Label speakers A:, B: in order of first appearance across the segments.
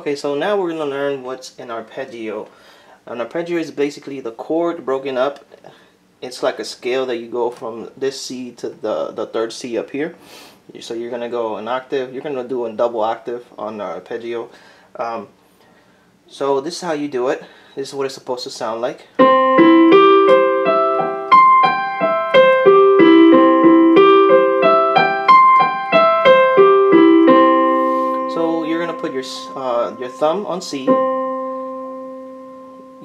A: Okay, so now we're gonna learn what's an arpeggio. An arpeggio is basically the chord broken up. It's like a scale that you go from this C to the, the third C up here. So you're gonna go an octave, you're gonna do a double octave on the arpeggio. Um, so this is how you do it. This is what it's supposed to sound like. Put your uh, your thumb on C,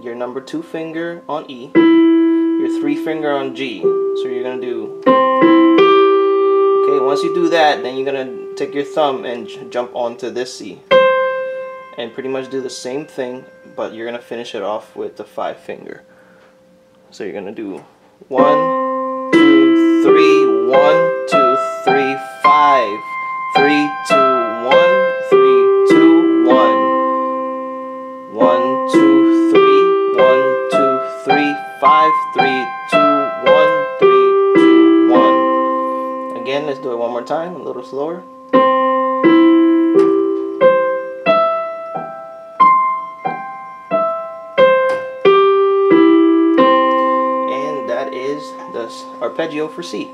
A: your number two finger on E, your three finger on G. So you're gonna do. Okay, once you do that, then you're gonna take your thumb and jump onto this C, and pretty much do the same thing, but you're gonna finish it off with the five finger. So you're gonna do one, two, three, one, two, three, one, two, three, five, three, two, one, three, two, one. Again, let's do it one more time, a little slower. And that is the arpeggio for C.